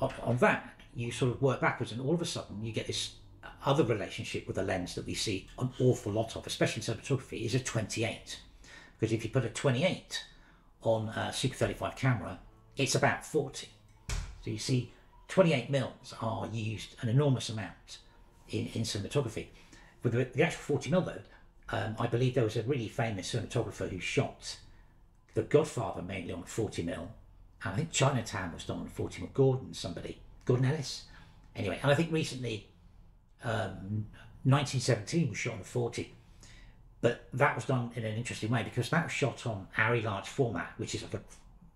on, that, you sort of work backwards, and all of a sudden you get this other relationship with the lens that we see an awful lot of, especially in cinematography, is a 28. Because if you put a 28 on a Super 35 camera, it's about 40. So you see, 28 mils are used an enormous amount in, in cinematography. With the, the actual 40 mil though, um, I believe there was a really famous cinematographer who shot The Godfather mainly on 40 mil. And I think Chinatown was done on 40 mil. Gordon, somebody, Gordon Willis. Anyway, and I think recently, um, 1917 was shot on 40. But that was done in an interesting way because that was shot on ARRI large format, which is like a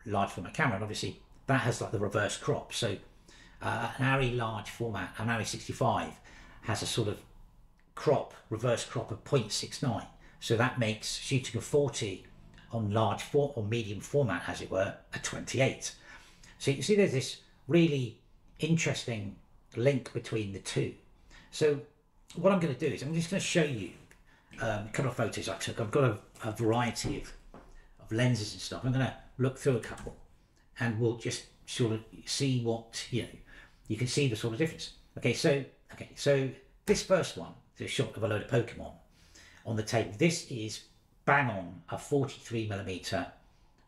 large format camera, and obviously that has like the reverse crop. So uh, an ARRI large format, an ARRI 65, has a sort of crop, reverse crop of 0.69. So that makes shooting a 40 on large or medium format, as it were, a 28. So you can see there's this really interesting link between the two. So what I'm going to do is I'm just going to show you um, a couple of photos I took. I've got a, a variety of, of lenses and stuff. I'm going to look through a couple and we'll just sort of see what, you know, you can see the sort of difference. Okay, so, okay, so this first one is a shot of a load of Pokemon on the table. This is bang on a 43 millimeter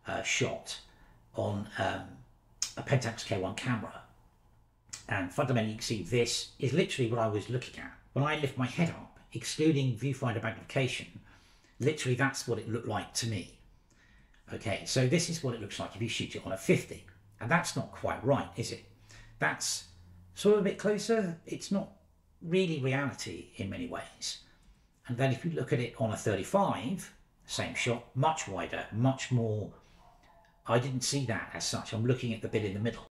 uh, shot on um, a Pentax K1 camera. And fundamentally, you can see this is literally what I was looking at. When I lift my head up, excluding viewfinder magnification, literally that's what it looked like to me. Okay, so this is what it looks like if you shoot it on a 50. And that's not quite right, is it? That's sort of a bit closer. It's not really reality in many ways. And then if you look at it on a 35, same shot, much wider, much more. I didn't see that as such. I'm looking at the bit in the middle.